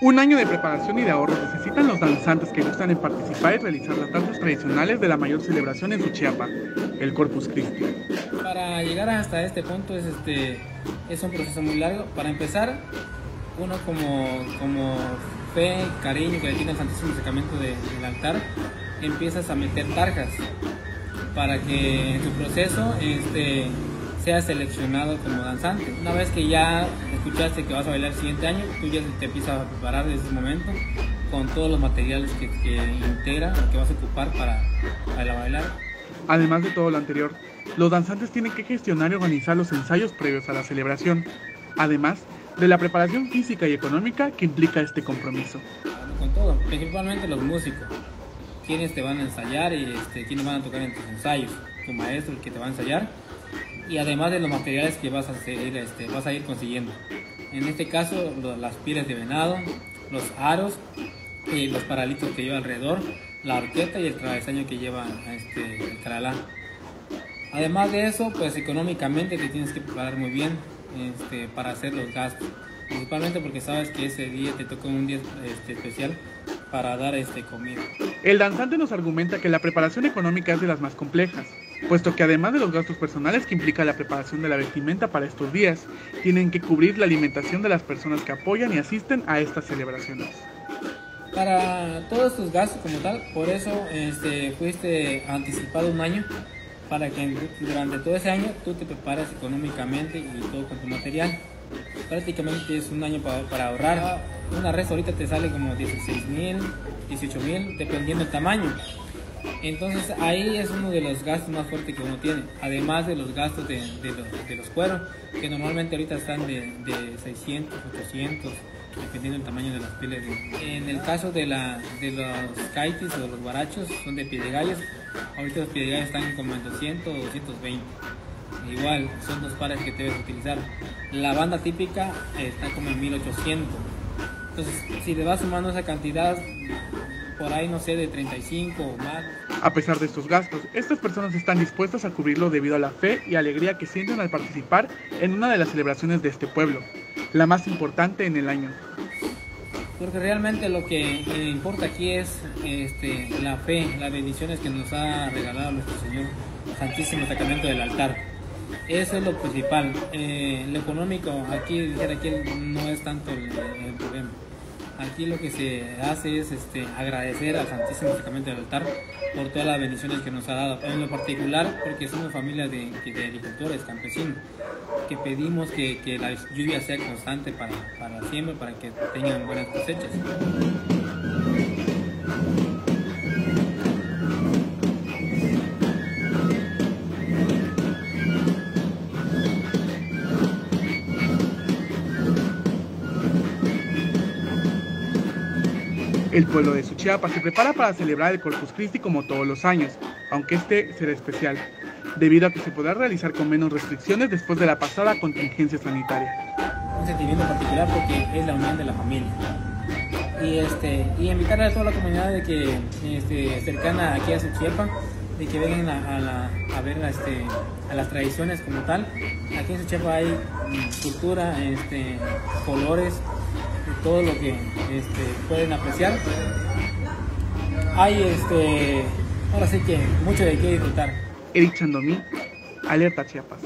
Un año de preparación y de ahorro necesitan los danzantes que gustan en participar y realizar las danzas tradicionales de la mayor celebración en Suchiapa, el Corpus Christi. Para llegar hasta este punto es, este, es un proceso muy largo. Para empezar, uno como, como fe, cariño que le tiene al Santísimo Sacramento del altar, empiezas a meter tarjas para que en tu proceso este, seas seleccionado como danzante. Una vez que ya escuchaste que vas a bailar el siguiente año, tú ya te empiezas a preparar desde ese momento con todos los materiales que, que integra o que vas a ocupar para, para bailar. Además de todo lo anterior, los danzantes tienen que gestionar y organizar los ensayos previos a la celebración, además de la preparación física y económica que implica este compromiso. Con todo, principalmente los músicos, quienes te van a ensayar y este, quienes van a tocar en tus ensayos, tu maestro el que te va a ensayar y además de los materiales que vas a, este, vas a ir consiguiendo. En este caso, las pieles de venado, los aros, y los paralitos que lleva alrededor, la arqueta y el travesaño que lleva este, el caralá. Además de eso, pues económicamente te tienes que preparar muy bien este, para hacer los gastos. Principalmente porque sabes que ese día te toca un día este, especial para dar este comida. El danzante nos argumenta que la preparación económica es de las más complejas, puesto que además de los gastos personales que implica la preparación de la vestimenta para estos días, tienen que cubrir la alimentación de las personas que apoyan y asisten a estas celebraciones. Para todos estos gastos como tal, por eso este, fuiste anticipado un año para que durante todo ese año tú te prepares económicamente y todo con tu material. Prácticamente es un año para, para ahorrar. Una red ahorita te sale como 16 mil, 18 mil, dependiendo del tamaño. Entonces ahí es uno de los gastos más fuertes que uno tiene, además de los gastos de, de, los, de los, cueros, que normalmente ahorita están de, de, 600, 800, dependiendo del tamaño de las pieles. En el caso de, la, de los kaitis o los guarachos, son de pie de gallos, ahorita los pie de gallos están como en 200 o 220. Igual, son dos pares que debes utilizar. La banda típica está como en 1800. Entonces, si le vas sumando esa cantidad, por ahí no sé, de 35 o más. A pesar de estos gastos, estas personas están dispuestas a cubrirlo debido a la fe y alegría que sienten al participar en una de las celebraciones de este pueblo, la más importante en el año. Porque realmente lo que importa aquí es este, la fe, las bendiciones que nos ha regalado nuestro Señor Santísimo Sacramento del altar. Eso es lo principal. Eh, lo económico, aquí, aquí no es tanto el, el problema. Aquí lo que se hace es este, agradecer al Santísimo Sacramento del altar por todas las bendiciones que nos ha dado. En lo particular, porque somos familia de, de agricultores, campesinos, que pedimos que, que, la lluvia sea constante para, para siempre, para que tengan buenas cosechas. El pueblo de Suchiapa se prepara para celebrar el Corpus Christi como todos los años, aunque este será especial, debido a que se podrá realizar con menos restricciones después de la pasada contingencia sanitaria. Un sentimiento particular porque es la unión de la familia. Y, este, y invitar a toda la comunidad de que este, cercana aquí a Suchiapa, de que vengan a, ver este, a las tradiciones como tal. Aquí en Suchiapa hay cultura, este, colores, todo lo que este, pueden apreciar. Hay este, ahora sí que mucho de qué disfrutar. Eric Chandomí, Alerta Chiapas.